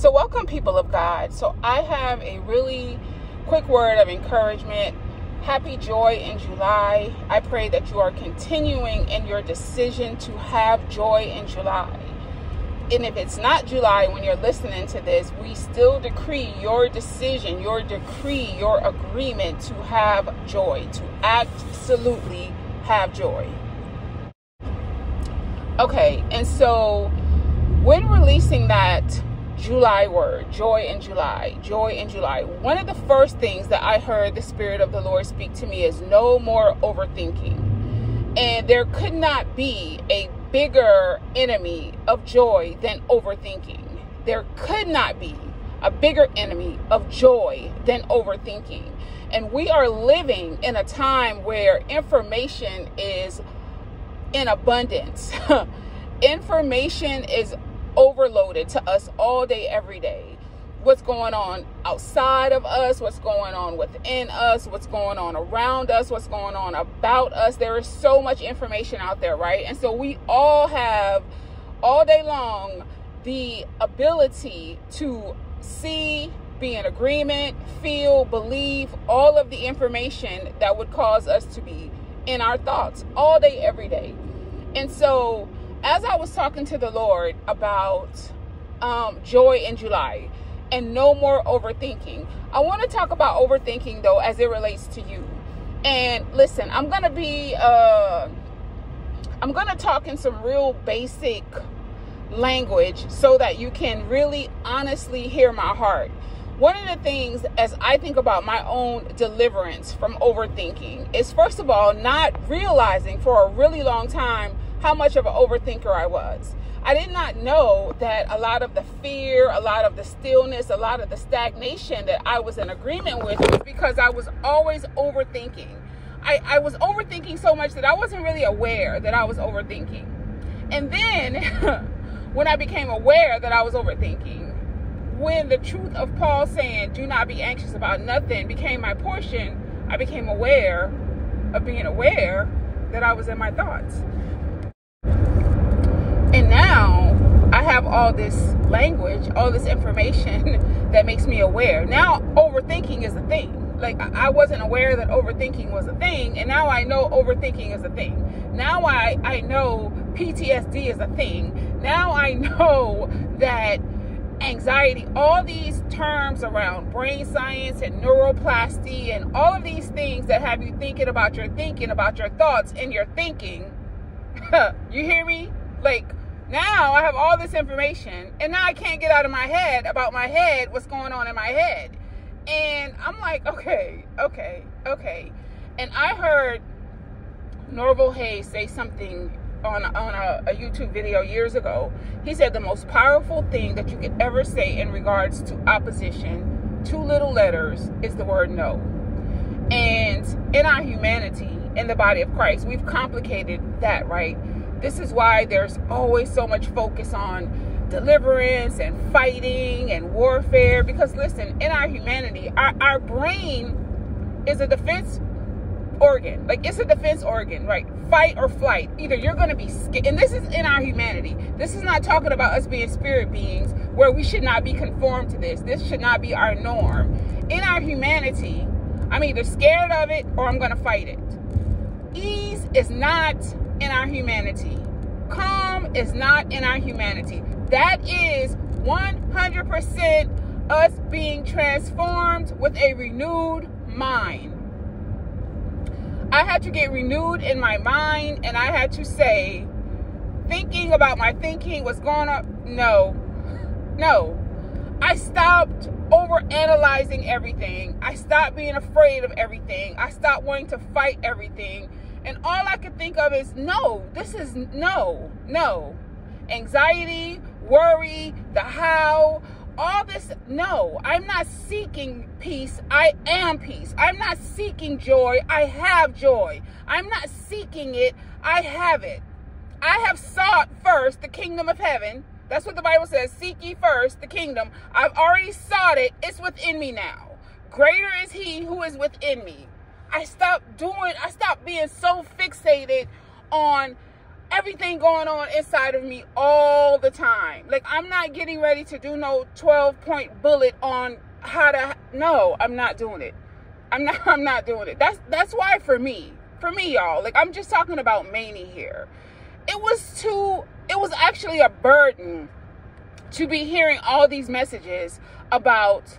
So, welcome, people of God. So, I have a really quick word of encouragement. Happy joy in July. I pray that you are continuing in your decision to have joy in July. And if it's not July when you're listening to this, we still decree your decision, your decree, your agreement to have joy, to absolutely have joy. Okay, and so when releasing that July word, joy in July, joy in July. One of the first things that I heard the Spirit of the Lord speak to me is no more overthinking. And there could not be a bigger enemy of joy than overthinking. There could not be a bigger enemy of joy than overthinking. And we are living in a time where information is in abundance. information is overloaded to us all day, every day. What's going on outside of us, what's going on within us, what's going on around us, what's going on about us. There is so much information out there, right? And so we all have all day long the ability to see, be in agreement, feel, believe all of the information that would cause us to be in our thoughts all day, every day. And so as I was talking to the Lord about um, joy in July and no more overthinking, I want to talk about overthinking though as it relates to you. And listen, I'm gonna be uh, I'm gonna talk in some real basic language so that you can really honestly hear my heart. One of the things as I think about my own deliverance from overthinking is first of all not realizing for a really long time how much of an overthinker I was. I did not know that a lot of the fear, a lot of the stillness, a lot of the stagnation that I was in agreement with was because I was always overthinking. I, I was overthinking so much that I wasn't really aware that I was overthinking. And then when I became aware that I was overthinking, when the truth of Paul saying, do not be anxious about nothing, became my portion, I became aware of being aware that I was in my thoughts. And now I have all this language, all this information that makes me aware. Now overthinking is a thing. Like I wasn't aware that overthinking was a thing, and now I know overthinking is a thing. Now I I know PTSD is a thing. Now I know that anxiety, all these terms around brain science and neuroplasty and all of these things that have you thinking about your thinking, about your thoughts and your thinking. you hear me? Like now I have all this information and now I can't get out of my head about my head, what's going on in my head. And I'm like, okay, okay, okay. And I heard Norval Hayes say something on, on a, a YouTube video years ago. He said the most powerful thing that you could ever say in regards to opposition, two little letters, is the word no. And in our humanity, in the body of Christ, we've complicated that, right? This is why there's always so much focus on deliverance and fighting and warfare. Because listen, in our humanity, our, our brain is a defense organ. Like it's a defense organ, right? Fight or flight. Either you're going to be scared. And this is in our humanity. This is not talking about us being spirit beings where we should not be conformed to this. This should not be our norm. In our humanity, I'm either scared of it or I'm going to fight it. Ease is not in our humanity. Calm is not in our humanity. That is 100% us being transformed with a renewed mind. I had to get renewed in my mind and I had to say, thinking about my thinking was going on. No, no. I stopped over analyzing everything. I stopped being afraid of everything. I stopped wanting to fight everything. And all I could think of is no, this is no, no. Anxiety, worry, the how, all this. No, I'm not seeking peace. I am peace. I'm not seeking joy. I have joy. I'm not seeking it. I have it. I have sought first the kingdom of heaven. That's what the Bible says. Seek ye first the kingdom. I've already sought it. It's within me now. Greater is he who is within me. I stopped doing, I stopped being so fixated on everything going on inside of me all the time. Like I'm not getting ready to do no 12 point bullet on how to no, I'm not doing it. I'm not I'm not doing it. That's that's why for me, for me y'all, like I'm just talking about Manny here. It was too it was actually a burden to be hearing all these messages about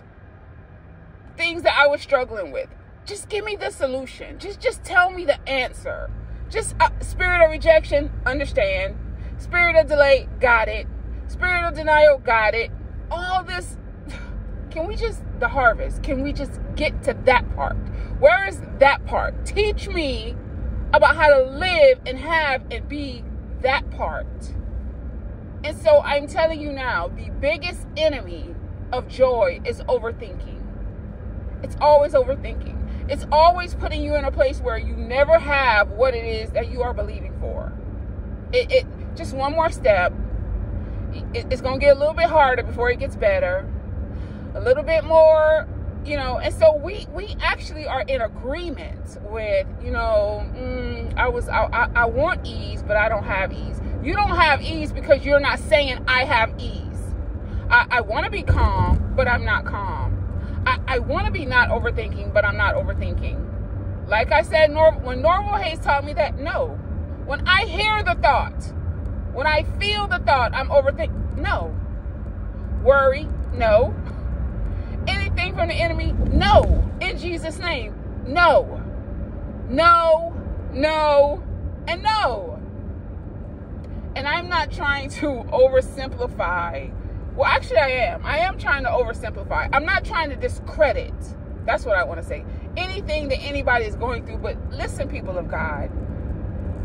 things that I was struggling with. Just give me the solution. Just just tell me the answer. Just uh, spirit of rejection, understand. Spirit of delay, got it. Spirit of denial, got it. All this can we just the harvest? Can we just get to that part? Where is that part? Teach me about how to live and have and be that part. And so I'm telling you now, the biggest enemy of joy is overthinking. It's always overthinking. It's always putting you in a place where you never have what it is that you are believing for. It, it just one more step. It, it's gonna get a little bit harder before it gets better. A little bit more, you know. And so we we actually are in agreement with, you know, mm, I was I, I, I want ease, but I don't have ease. You don't have ease because you're not saying I have ease. I, I want to be calm, but I'm not calm. I, I want to be not overthinking, but I'm not overthinking. Like I said, Norm, when Norval Hayes taught me that, no. When I hear the thought, when I feel the thought, I'm overthinking. No. Worry, no. Anything from the enemy, no. In Jesus' name, no. No, no, and no. And I'm not trying to oversimplify well, actually, I am. I am trying to oversimplify. I'm not trying to discredit. That's what I want to say. Anything that anybody is going through. But listen, people of God,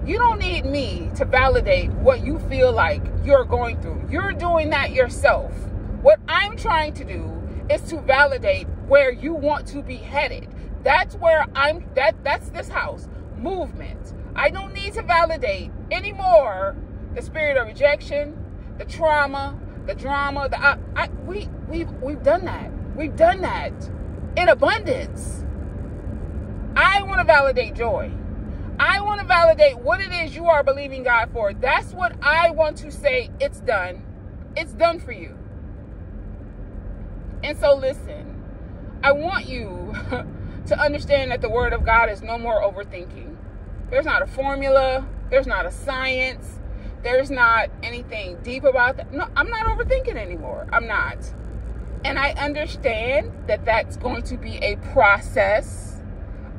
you don't need me to validate what you feel like you're going through. You're doing that yourself. What I'm trying to do is to validate where you want to be headed. That's where I'm that that's this house movement. I don't need to validate anymore the spirit of rejection, the trauma, the drama, the I, I, we we've we've done that. We've done that in abundance. I want to validate joy. I want to validate what it is you are believing God for. That's what I want to say. It's done. It's done for you. And so, listen, I want you to understand that the Word of God is no more overthinking. There's not a formula, there's not a science, there's not anything deep about that. No, I'm not overthinking anymore. I'm not. And I understand that that's going to be a process.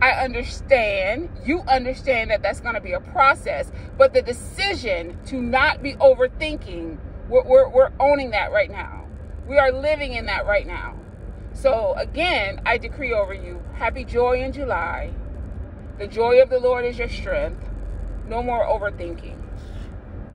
I understand, you understand that that's going to be a process, but the decision to not be overthinking, we're, we're, we're owning that right now. We are living in that right now. So, again, I decree over you happy joy in July. The joy of the Lord is your strength. No more overthinking.